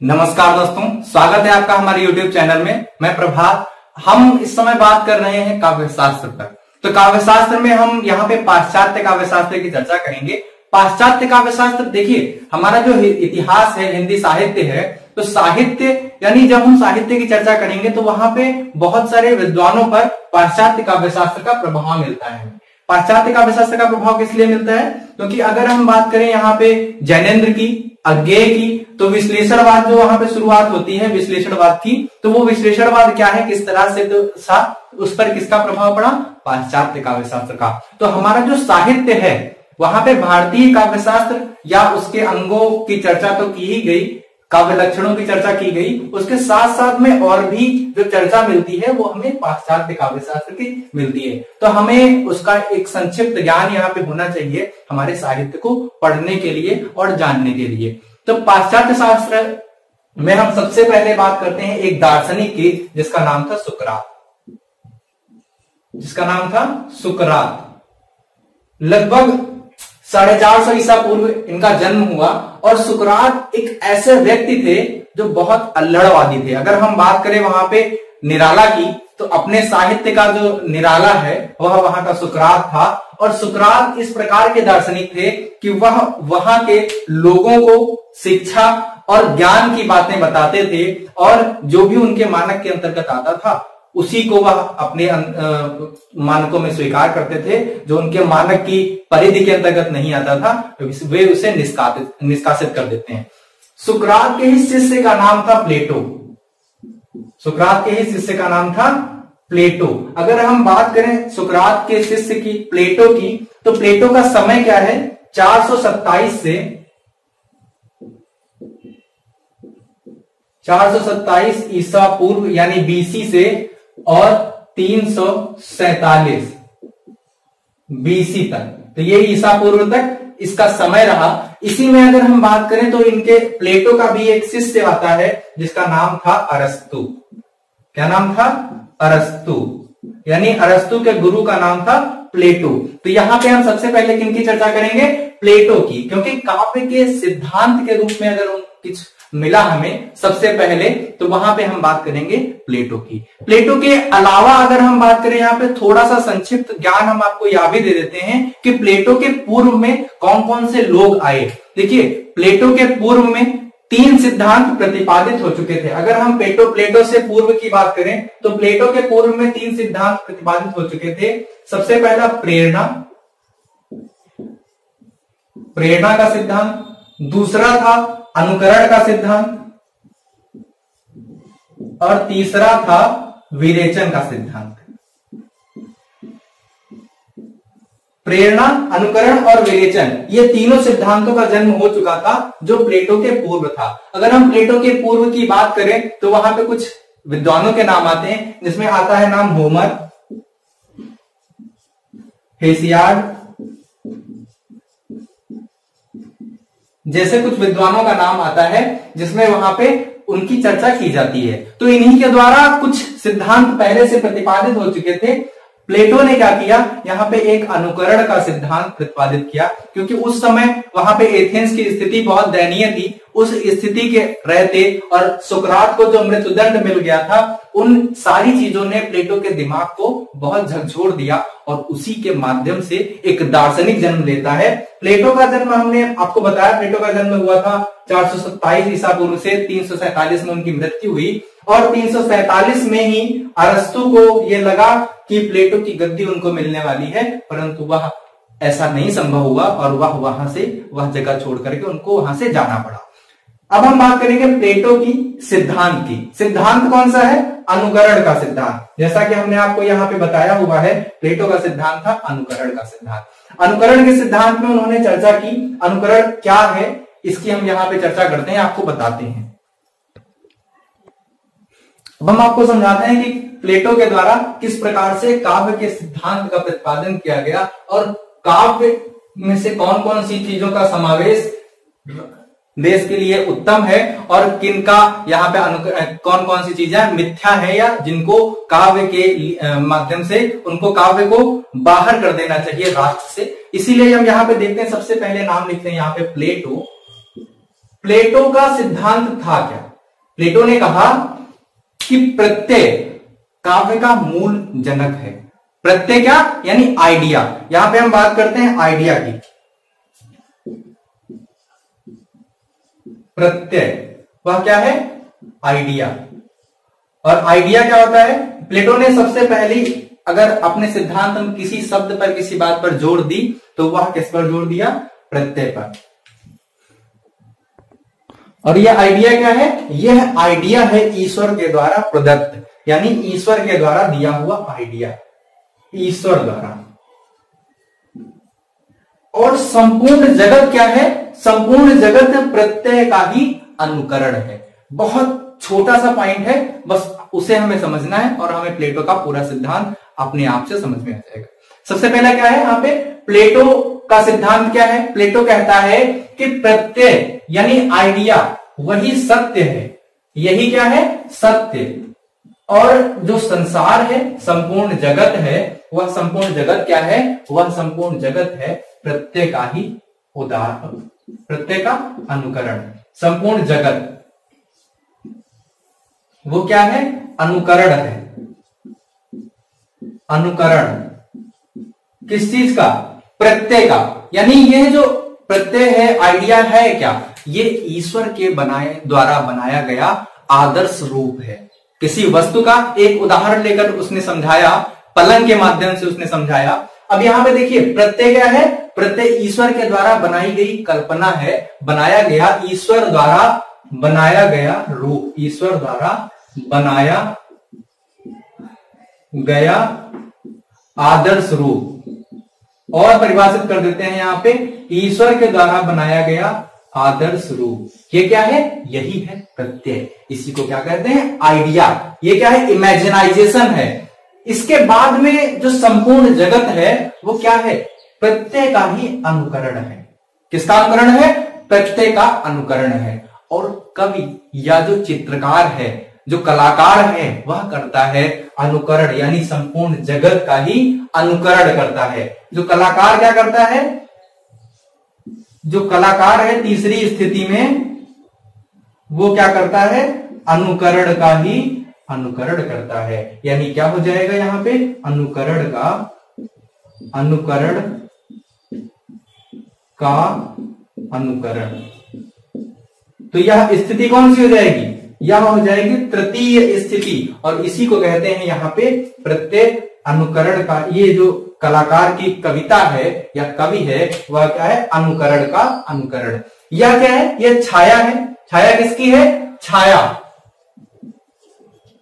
नमस्कार दोस्तों, स्वागत है आपका हमारे YouTube चैनल में। मैं प्रभात। हम इस समय बात कर रहे हैं काव्य शास्त्र पर। तो काव्य शास्त्र में हम यहाँ पे पाश्चात्य काव्य शास्त्र की चर्चा करेंगे। पाश्चात्य काव्य शास्त्र, देखिए, हमारा जो इतिहास है, हिंदी साहित्य है तो साहित्य, यानी जब हम साहित्य की चर्चा करेंगे तो वहाँ पे बहुत सारे विद्वानों पर पाश्चात्य काव्य शास्त्र का प्रभाव मिलता है। पाश्चात्य काव्य शास्त्र का प्रभाव किस लिए मिलता है? क्योंकि अगर हम बात करें यहाँ पे जैनेन्द्र की अज्ञेय की तो विश्लेषणवाद जो वहाँ पे शुरुआत होती है, विश्लेषणवाद की तो वो विश्लेषणवाद क्या है, किस तरह से तो सा, उस पर किसका प्रभाव पड़ा? पाश्चात्य काव्यशास्त्र का। तो हमारा जो साहित्य है, वहाँ पे भारतीय काव्यशास्त्र या उसके अंगों की चर्चा तो की ही गई काव्य लक्षणों की चर्चा की गई। उसके साथ साथ में और भी जो चर्चा मिलती है, वो हमें पाश्चात्य काव्य शास्त्र की मिलती है। तो हमें उसका एक संक्षिप्त ज्ञान यहाँ पे होना चाहिए हमारे साहित्य को पढ़ने के लिए और जानने के लिए। तो पाश्चात्य शास्त्र में हम सबसे पहले बात करते हैं एक दार्शनिक की, जिसका नाम था सुकरात। जिसका नाम था सुकरात। लगभग साढ़े चार सौ ईसा पूर्व इनका जन्म हुआ और सुकरात एक ऐसे व्यक्ति थे जो बहुत अल्लड़वादी थे। अगर हम बात करें वहाँ पे निराला की तो अपने साहित्य का जो निराला है, वह वहाँ का सुकरात था। और सुकरात इस प्रकार के दार्शनिक थे कि वह वहाँ के लोगों को शिक्षा और ज्ञान की बातें बताते थे और जो भी उनके मानक के अंतर्गत आता था। उसी को वह अपने मानकों में स्वीकार करते थे, जो उनके मानक की परिधि के अंतर्गत नहीं आता था वे उसे निष्कासित निष्कासित कर देते हैं। सुकरात के ही शिष्य का नाम था प्लेटो। सुकरात के ही शिष्य का नाम था प्लेटो। अगर हम बात करें सुकरात के शिष्य की, प्लेटो की तो प्लेटो का समय क्या है? 427 से 427 ईसा पूर्व, यानी बीसी से और तीन सौ सैतालीस बीसी तक। तो ये ईसा पूर्व तक इसका समय रहा। इसी में अगर हम बात करें तो इनके प्लेटो का भी एक शिष्य आता है, जिसका नाम था अरस्तु। क्या नाम था? अरस्तु। यानी अरस्तु के गुरु का नाम था प्लेटो। तो यहाँ पे हम सबसे पहले किनकी चर्चा करेंगे? प्लेटो की। क्योंकि काव्य के सिद्धांत के रूप में अगर कुछ मिला हमें सबसे पहले तो वहाँ पे हम बात करेंगे प्लेटो की। प्लेटो के अलावा अगर हम बात करें यहाँ पे थोड़ा सा संक्षिप्त ज्ञान हम आपको यह भी दे देते हैं कि प्लेटो के पूर्व में कौन कौन से लोग आए। देखिए, प्लेटो के पूर्व में तीन सिद्धांत प्रतिपादित हो चुके थे। अगर हम प्लेटो प्लेटो से पूर्व की बात करें तो प्लेटो के पूर्व में तीन सिद्धांत प्रतिपादित हो चुके थे। सबसे पहला, प्रेरणा। प्रेरणा का सिद्धांत। दूसरा था अनुकरण का सिद्धांत। और तीसरा था विरेचन का सिद्धांत। प्रेरणा, अनुकरण और विरेचन, ये तीनों सिद्धांतों का जन्म हो चुका था, जो प्लेटो के पूर्व था। अगर हम प्लेटो के पूर्व की बात करें तो वहाँ पे कुछ विद्वानों के नाम आते हैं, जिसमें आता है नाम होमर, हेसियाड जैसे कुछ विद्वानों का नाम आता है, जिसमें वहाँ पे उनकी चर्चा की जाती है। तो इन्हीं के द्वारा कुछ सिद्धांत पहले से प्रतिपादित हो चुके थे। प्लेटो ने क्या किया? यहाँ पे एक अनुकरण का सिद्धांत प्रतिपादित किया, क्योंकि उस समय वहाँ पे एथेंस की स्थिति बहुत दयनीय थी। उस स्थिति के रहते और सुकरात को जो मृत्युदंड मिल गया था, उन सारी चीज़ों ने प्लेटो के दिमाग को बहुत झकझोर दिया और उसी के माध्यम से एक दार्शनिक जन्म लेता है। प्लेटो का जन्म हमने आपको बताया, प्लेटो का जन्म हुआ था चार सौ सत्ताईस ईसा पूर्व से तीन में उनकी मृत्यु हुई। और तीन में ही अरस्तु को यह लगा कि प्लेटो की गद्दी उनको मिलने वाली है, परंतु वह ऐसा नहीं संभव हुआ और वह वहाँ से, वह जगह छोड़ करके उनको वहाँ से जाना पड़ा। अब हम बात करेंगे प्लेटो की सिद्धांत की। सिद्धांत कौन सा है? अनुकरण का सिद्धांत। जैसा कि हमने आपको यहाँ पे बताया हुआ है, प्लेटो का सिद्धांत था, अनुकरण का सिद्धांत। अनुकरण के सिद्धांत में उन्होंने चर्चा की। अनुकरण क्या है, इसकी हम यहाँ पे चर्चा करते हैं, आपको बताते हैं। अब हम आपको समझाते हैं कि प्लेटो के द्वारा किस प्रकार से काव्य के सिद्धांत का प्रतिपादन किया गया और काव्य में से कौन कौन सी चीज़ों का समावेश देश के लिए उत्तम है और किनका यहाँ पे कौन कौन सी चीज़ें मिथ्या है या जिनको काव्य के माध्यम से उनको काव्य को बाहर कर देना चाहिए राष्ट्र से। इसीलिए हम यहाँ पे देखते हैं, सबसे पहले नाम लिखते हैं यहाँ पे प्लेटो। प्लेटो का सिद्धांत था क्या? प्लेटो ने कहा कि प्रत्यय काव्य का मूल जनक है। प्रत्यय क्या? यानी आइडिया यहाँ पे हम बात करते हैं आइडिया की। प्रत्यय, वह क्या है? आइडिया और आइडिया क्या होता है? प्लेटो ने सबसे पहले अगर अपने सिद्धांत में किसी शब्द पर, किसी बात पर ज़ोर दी तो वह किस पर ज़ोर दिया? प्रत्यय पर। और यह आइडिया क्या है? यह आइडिया है ईश्वर के द्वारा प्रदत्त, यानी ईश्वर के द्वारा दिया हुआ आइडिया ईश्वर द्वारा। और संपूर्ण जगत क्या है? संपूर्ण जगत प्रत्यय का ही अनुकरण है। बहुत छोटा सा पॉइंट है, बस उसे हमें समझना है और हमें प्लेटो का पूरा सिद्धांत अपने आप से समझ में आ जाएगा। सबसे पहला क्या है यहाँ पे? प्लेटो का सिद्धांत क्या है? प्लेटो कहता है कि प्रत्यय, यानी आइडिया, वही सत्य है। यही क्या है? सत्य। और जो संसार है, संपूर्ण जगत है, वह संपूर्ण जगत क्या है? वह संपूर्ण जगत है प्रत्यय का ही उदाहरण, प्रत्यय का अनुकरण। संपूर्ण जगत, वो क्या है? अनुकरण है। अनुकरण। किस चीज़ का? प्रत्यय का। यानी यह जो प्रत्यय है, आइडिया है क्या? ये ईश्वर के बनाए, द्वारा बनाया गया आदर्श रूप है। किसी वस्तु का एक उदाहरण लेकर उसने समझाया, पलंग के माध्यम से उसने समझाया। अब यहाँ पे देखिए, प्रत्यय क्या है? प्रत्यय ईश्वर के द्वारा बनाई गई कल्पना है, बनाया गया, ईश्वर द्वारा बनाया गया रूप, ईश्वर द्वारा बनाया गया आदर्श रूप। और परिभाषित कर देते हैं यहाँ पे, ईश्वर के द्वारा बनाया गया आदर्श रूप। ये क्या है? यही है प्रत्यय। इसी को क्या कहते हैं? आइडिया। ये क्या है? इमेजिनाइजेशन है। इसके बाद में जो संपूर्ण जगत है, वो क्या है? प्रत्यय का ही अनुकरण है। किसका अनुकरण है? प्रत्यय का अनुकरण है। और कवि या जो चित्रकार है जो कलाकार है, वह करता है अनुकरण, यानी संपूर्ण जगत का ही अनुकरण करता है। जो कलाकार क्या करता है? जो कलाकार है तीसरी स्थिति में, वो क्या करता है? अनुकरण का ही अनुकरण करता है। यानी क्या हो जाएगा यहाँ पे? अनुकरण का अनुकरण का अनुकरण। तो यह स्थिति कौन सी हो जाएगी? यह हो जाएगी तृतीय स्थिति। और इसी को कहते हैं यहाँ पे प्रत्येक अनुकरण का। ये जो कलाकार की कविता है, या कवि है, वह क्या है? अनुकरण का अनुकरण। यह क्या है? यह छाया है। छाया किसकी है? छाया।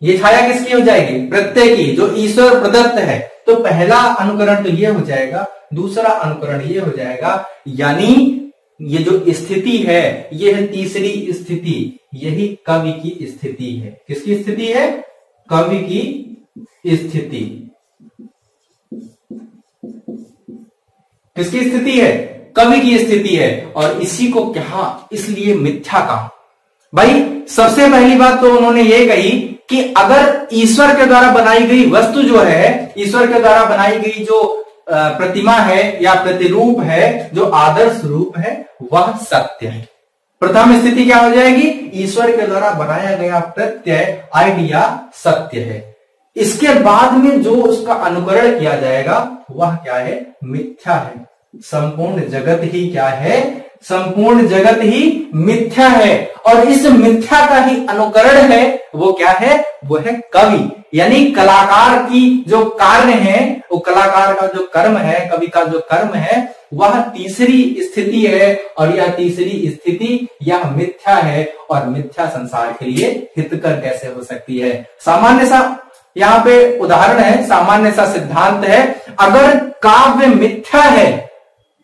ये छाया किसकी हो जाएगी? प्रत्यय की, जो ईश्वर प्रदत्त है। तो पहला अनुकरण तो ये हो जाएगा, दूसरा अनुकरण ये हो जाएगा, यानी ये जो स्थिति है, ये है तीसरी स्थिति। यही कवि की स्थिति है। किसकी स्थिति है? कवि की स्थिति। किसकी स्थिति है? कवि की स्थिति है। और इसी को कहा इसलिए मिथ्या कहा। भाई, सबसे पहली बात तो उन्होंने ये कही कि अगर ईश्वर के द्वारा बनाई गई वस्तु जो है, ईश्वर के द्वारा बनाई गई जो प्रतिमा है या प्रतिरूप है, जो आदर्श रूप है, वह सत्य है। प्रथम स्थिति क्या हो जाएगी? ईश्वर के द्वारा बनाया गया प्रत्यय, आइडिया, सत्य है। इसके बाद में जो उसका अनुकरण किया जाएगा, वह क्या है? मिथ्या है। संपूर्ण जगत ही क्या है? संपूर्ण जगत ही मिथ्या है। और इस मिथ्या का ही अनुकरण है, वो क्या है? वो है कवि। यानी कलाकार की जो कार्य है, वो कलाकार का जो कर्म है, कवि का जो कर्म है, वह तीसरी स्थिति है। और यह तीसरी स्थिति, यह मिथ्या है। और मिथ्या संसार के लिए हितकर कैसे हो सकती है? सामान्य सा यहाँ पे उदाहरण है, सामान्य सा सिद्धांत है। अगर काव्य मिथ्या है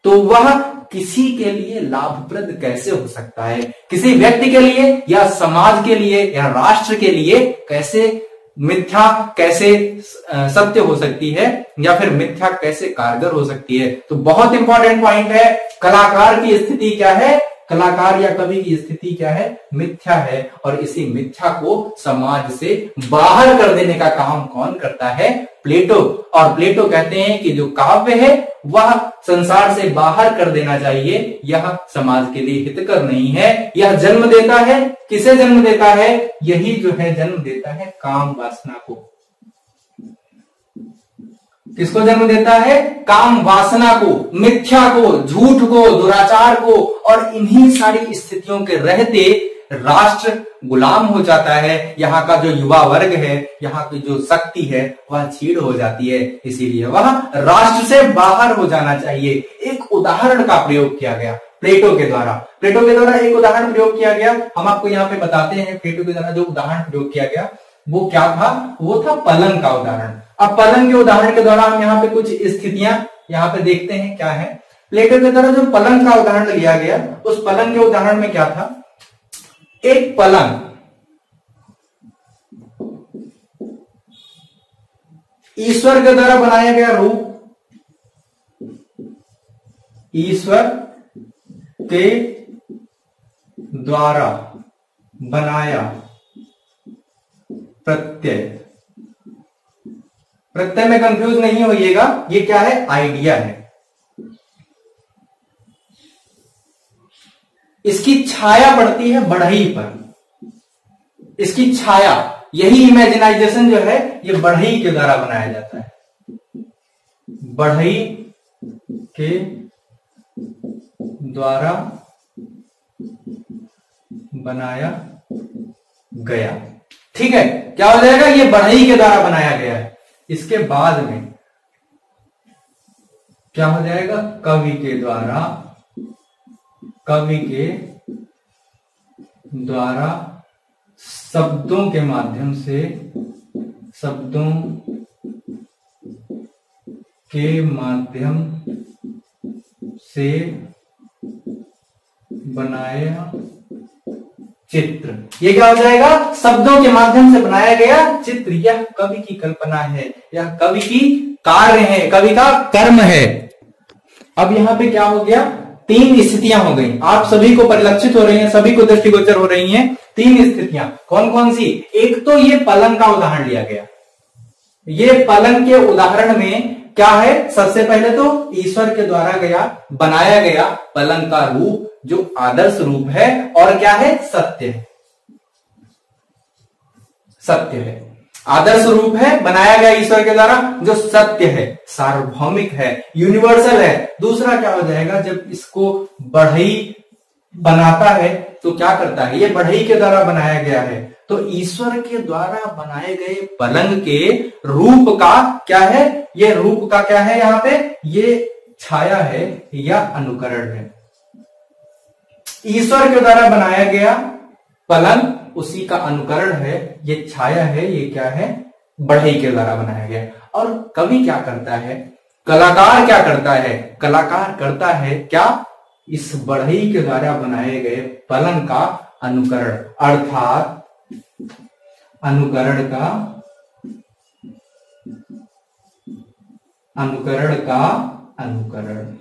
तो वह किसी के लिए लाभप्रद कैसे हो सकता है? किसी व्यक्ति के लिए या समाज के लिए या राष्ट्र के लिए कैसे मिथ्या कैसे सत्य हो सकती है या फिर मिथ्या कैसे कारगर हो सकती है? तो बहुत इंपॉर्टेंट पॉइंट है, कलाकार की स्थिति क्या है? कलाकार या कवि की स्थिति क्या है? मिथ्या है और इसी मिथ्या को समाज से बाहर कर देने का काम कौन करता है? प्लेटो। और प्लेटो कहते हैं कि जो काव्य है, वह संसार से बाहर कर देना चाहिए। यह समाज के लिए हितकर नहीं है। यह जन्म देता है। किसे जन्म देता है? यही जो है जन्म देता है काम वासना को। किसको जन्म देता है? काम वासना को, मिथ्या को, झूठ को, दुराचार को और इन्हीं सारी स्थितियों के रहते राष्ट्र गुलाम हो जाता है। यहाँ का जो युवा वर्ग है, यहाँ की जो शक्ति है, वह छीड़ हो जाती है। इसीलिए वह राष्ट्र से बाहर हो जाना चाहिए। एक उदाहरण का प्रयोग किया गया प्लेटो के द्वारा। प्लेटो के द्वारा एक उदाहरण प्रयोग किया गया। हम आपको यहाँ पे बताते हैं प्लेटो के द्वारा जो उदाहरण प्रयोग किया गया। वो क्या था? वो था पलंग का उदाहरण। अब पलंग के उदाहरण के द्वारा हम यहाँ पे कुछ स्थितियाँ यहाँ पे देखते हैं क्या है। प्लेटो के द्वारा जो पलंग का उदाहरण लिया गया, उस पलंग के उदाहरण में क्या था? एक पलंग। ईश्वर के द्वारा बनाया गया रूप। ईश्वर के द्वारा बनाया प्रत्यय। प्रत्यय में कंफ्यूज नहीं होइएगा, ये क्या है? आइडिया है। इसकी छाया पड़ती है बढ़ई पर। इसकी छाया, यही इमेजिनाइजेशन जो है, ये बढ़ई के द्वारा बनाया जाता है। बढ़ई के द्वारा बनाया गया। ठीक है? क्या हो जाएगा? ये बढ़ई के द्वारा बनाया गया है। इसके बाद में क्या हो जाएगा? कवि के द्वारा, कवि के द्वारा शब्दों के माध्यम से, शब्दों के माध्यम से बनाया चित्र। ये क्या हो जाएगा? शब्दों के माध्यम से बनाया गया चित्र। यह कवि की कल्पना है। यह कवि की कार्य है। कवि का कर्म है। अब यहाँ पे क्या हो गया? तीन स्थितियाँ हो गई। आप सभी को परिलक्षित हो रही हैं, सभी को दृष्टिगोचर हो रही हैं। तीन स्थितियाँ। कौन कौन सी? एक तो ये पलंग का उदाहरण लिया गया। ये पलंग के उदाहरण में क्या है? सबसे पहले तो ईश्वर के द्वारा गया, बनाया गया पलंग का रूप, जो आदर्श रूप है, और क्या है? सत्य है। सत्य है। आदर्श रूप है, बनाया गया ईश्वर के द्वारा, जो सत्य है, सार्वभौमिक है यूनिवर्सल है। दूसरा क्या हो जाएगा? जब इसको बढ़ई बनाता है तो क्या करता है? ये बढ़ई के द्वारा बनाया गया है। तो ईश्वर के द्वारा बनाए गए पलंग के रूप का क्या है? ये रूप का क्या है यहाँ पे? ये छाया है या अनुकरण है। ईश्वर के द्वारा बनाया गया पलंग, उसी का अनुकरण है। ये छाया है, ये क्या है? बढ़ई के द्वारा बनाया गया। और कवि क्या करता है? कलाकार क्या करता है? कलाकार करता है क्या? इस बढ़ई के द्वारा बनाए गए पलंग का अनुकरण। अर्थात अनुकरण का अनुकरण का अनुकरण।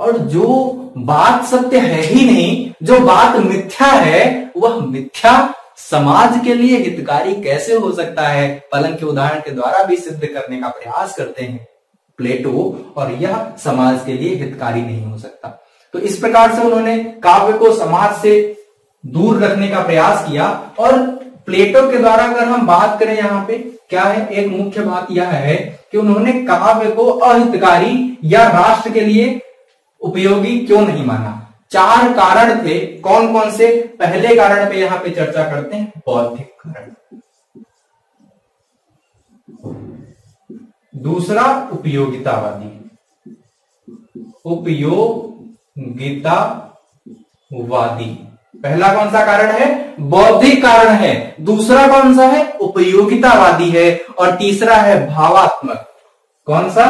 और जो बात सत्य है ही नहीं, जो बात मिथ्या है, वह मिथ्या समाज के लिए हितकारी कैसे हो सकता है? पलंग के उदाहरण के द्वारा भी सिद्ध करने का प्रयास करते हैं प्लेटो, और यह समाज के लिए हितकारी नहीं हो सकता। तो इस प्रकार से उन्होंने काव्य को समाज से दूर रखने का प्रयास किया। और प्लेटो के द्वारा अगर हम बात करें यहाँ पे, क्या है? एक मुख्य बात यह है कि उन्होंने काव्य को अहितकारी या राष्ट्र के लिए उपयोगी क्यों नहीं माना? चार कारण थे। कौन कौन से? पहले कारण पे यहाँ पे चर्चा करते हैं। बौद्धिक कारण। दूसरा, उपयोगितावादी। उपयोगितावादी। पहला कौन सा कारण है? बौद्धिक कारण है। दूसरा कौन सा है? उपयोगितावादी है। और तीसरा है भावात्मक। कौन सा?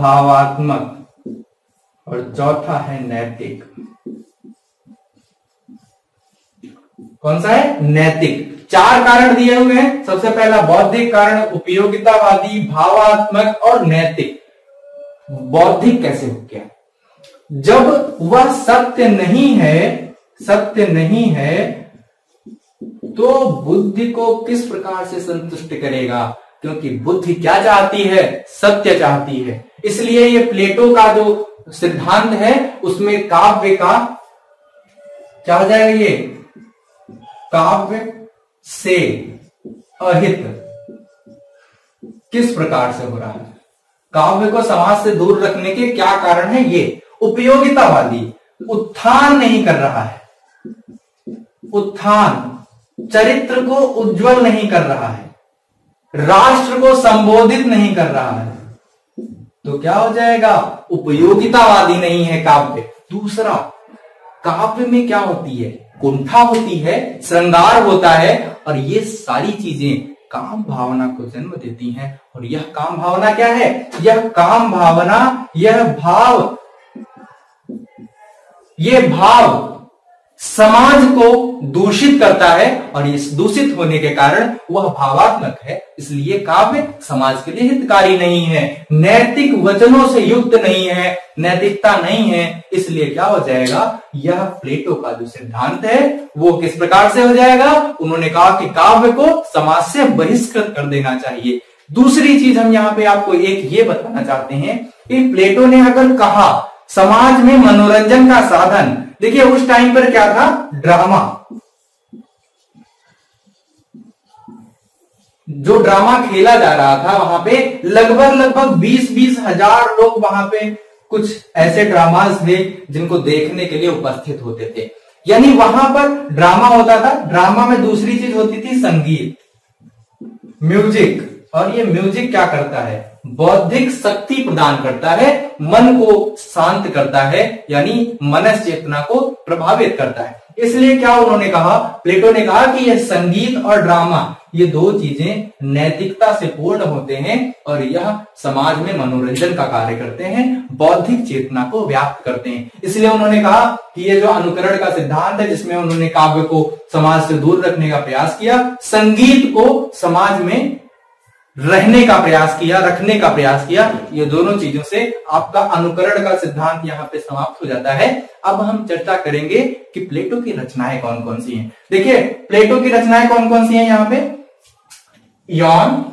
भावात्मक। और चौथा है नैतिक। कौन सा है? नैतिक। चार कारण दिए हुए हैं। सबसे पहला बौद्धिक कारण, उपयोगितावादी, भावात्मक और नैतिक। बौद्धिक कैसे हो गया? जब वह सत्य नहीं है, सत्य नहीं है तो बुद्धि को किस प्रकार से संतुष्ट करेगा? क्योंकि बुद्धि क्या चाहती है? सत्य चाहती है। इसलिए ये प्लेटो का जो सिद्धांत है, उसमें काव्य का, क्या हो जाएगा ये? काव्य से अहित। किस प्रकार से हो रहा है? काव्य को समाज से दूर रखने के क्या कारण है? ये। उपयोगितावादी, उत्थान नहीं कर रहा है। उत्थान चरित्र को उज्जवल नहीं कर रहा है। राष्ट्र को संबोधित नहीं कर रहा है। तो क्या हो जाएगा? उपयोगितावादी नहीं है काव्य। दूसरा, काव्य में क्या होती है? कुंठा होती है, श्रृंगार होता है, और ये सारी चीज़ें काम भावना को जन्म देती हैं। और यह काम भावना क्या है? यह काम भावना, यह भाव यह भाव समाज को दूषित करता है और इस दूषित होने के कारण वह भावात्मक है, इसलिए काव्य समाज के लिए हितकारी नहीं है, नैतिक वचनों से युक्त नहीं है, नैतिकता नहीं है, इसलिए क्या हो जाएगा? यह प्लेटो का जो सिद्धांत है, वो किस प्रकार से हो जाएगा? उन्होंने कहा कि काव्य को समाज से बहिष्कृत कर देना चाहिए। दूसरी चीज़ हम यहाँ पे आपको एक ये बताना चाहते हैं कि प्लेटो ने अगर कहा समाज में मनोरंजन का साधन। देखिए, उस टाइम पर क्या था? ड्रामा जो ड्रामा खेला जा रहा था वहाँ पे, लगभग लगभग बीस बीस हज़ार लोग वहाँ पे कुछ ऐसे ड्रामाज थे जिनको देखने के लिए उपस्थित होते थे। यानी वहाँ पर ड्रामा होता था। ड्रामा में दूसरी चीज़ होती थी संगीत। म्यूज़िक और ये म्यूज़िक क्या करता है? बौद्धिक शक्ति प्रदान करता है, मन को शांत करता है, यानी मनस चेतना को प्रभावित करता है। इसलिए क्या उन्होंने कहा? प्लेटो ने कहा कि यह संगीत और ड्रामा, ये दो चीज़ें नैतिकता से पूर्ण होते हैं और यह समाज में मनोरंजन का कार्य करते हैं, बौद्धिक चेतना को व्याप्त करते हैं। इसलिए उन्होंने कहा कि ये जो अनुकरण का सिद्धांत है, जिसमें उन्होंने काव्य को समाज से दूर रखने का प्रयास किया, संगीत को समाज में रहने का प्रयास किया, रखने का प्रयास किया, ये दोनों चीज़ों से आपका अनुकरण का सिद्धांत यहाँ पे समाप्त हो जाता है। अब हम चर्चा करेंगे कि प्लेटो की रचनाएँ कौन कौन सी हैं। देखिए, प्लेटो की रचनाएँ कौन कौन सी हैं यहाँ पे? यौन।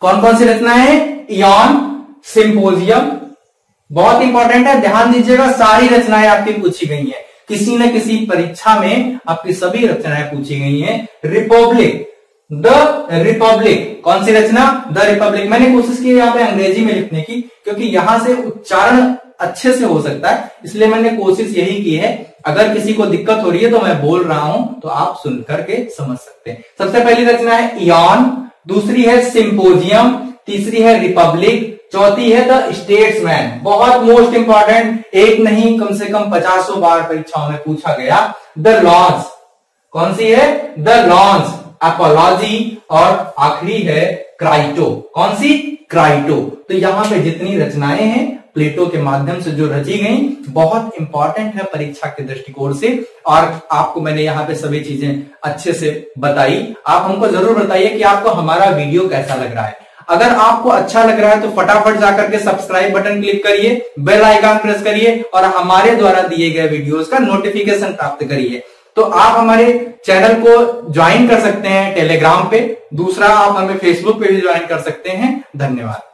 कौन कौन सी रचनाएँ हैं? यौन। सिंपोजियम। बहुत इंपॉर्टेंट है, ध्यान दीजिएगा, सारी रचनाएँ आपकी पूछी गई हैं। किसी न किसी परीक्षा में आपकी सभी रचनाएँ पूछी गई हैं। रिपब्लिक। The Republic. कौन सी रचना? The Republic. मैंने कोशिश की यहाँ पे अंग्रेज़ी में लिखने की, क्योंकि यहाँ से उच्चारण अच्छे से हो सकता है, इसलिए मैंने कोशिश यही की है। अगर किसी को दिक्कत हो रही है तो मैं बोल रहा हूँ तो आप सुन करके समझ सकते हैं। सबसे पहली रचना है इॉन दूसरी है सिंपोजियम, तीसरी है रिपब्लिक, चौथी है द स्टेट्समैन। बहुत मोस्ट इंपॉर्टेंट एक नहीं, कम से कम पचासों बार परीक्षाओं में पूछा गया। The Laws. कौन सी है? The loans. अपोलॉजी और आखिरी है क्राइटो। कौन सी? क्राइटो। तो यहाँ पे जितनी रचनाएँ हैं, प्लेटो के माध्यम से जो रची गई, बहुत इंपॉर्टेंट है परीक्षा के दृष्टिकोण से। और आपको मैंने यहाँ पे सभी चीज़ें अच्छे से बताई। आप हमको ज़रूर बताइए कि आपको हमारा वीडियो कैसा लग रहा है। अगर आपको अच्छा लग रहा है तो फटाफट जाकर के सब्सक्राइब बटन क्लिक करिए बेल आइकन प्रेस करिए और हमारे द्वारा दिए गए वीडियोस का नोटिफिकेशन प्राप्त करिए। तो आप हमारे चैनल को ज्वाइन कर सकते हैं, टेलीग्राम पे। दूसरा, आप हमें फेसबुक पे भी ज्वाइन कर सकते हैं। धन्यवाद।